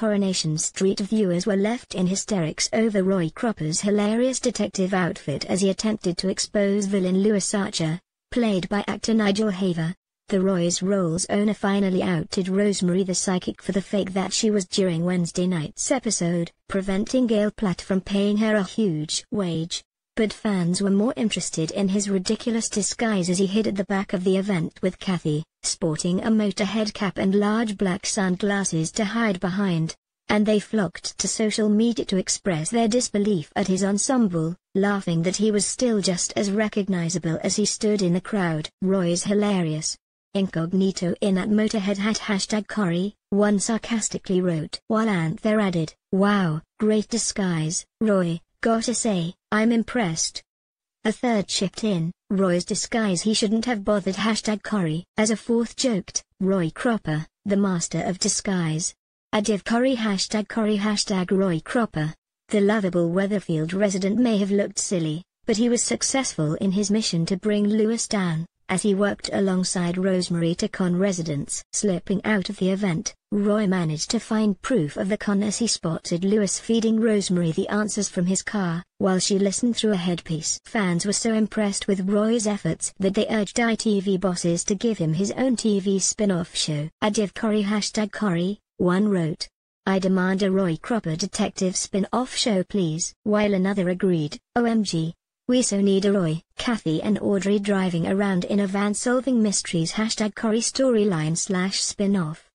Coronation Street viewers were left in hysterics over Roy Cropper's hilarious detective outfit as he attempted to expose villain Lewis Archer, played by actor Nigel Haver. The Roy's Rolls owner finally outed Rosemary the psychic for the fake that she was during Wednesday night's episode, preventing Gail Platt from paying her a huge wage. But fans were more interested in his ridiculous disguise as he hid at the back of the event with Cathy, sporting a motorhead cap and large black sunglasses to hide behind. And they flocked to social media to express their disbelief at his ensemble, laughing that he was still just as recognizable as he stood in the crowd. Roy's hilarious, Incognito in that Motorhead hat hashtag Corrie, one sarcastically wrote. While Anther added, Wow, great disguise, Roy, gotta say, I'm impressed. A third chipped in, Roy's disguise he shouldn't have bothered hashtag Corrie. As a fourth joked, Roy Cropper, the master of disguise. A div Corrie hashtag Corrie hashtag Roy Cropper. The lovable Weatherfield resident may have looked silly, but he was successful in his mission to bring Lewis down as he worked alongside Rosemary to con residents. Slipping out of the event, Roy managed to find proof of the con as he spotted Lewis feeding Rosemary the answers from his car, while she listened through a headpiece. Fans were so impressed with Roy's efforts that they urged ITV bosses to give him his own TV spin-off show. Adiv Corrie hashtag Corrie, one wrote. I demand a Roy Cropper detective spin-off show please. While another agreed, OMG, we so need a Roy, Cathy and Audrey driving around in a van solving mysteries hashtag Corrie storyline slash spin-off.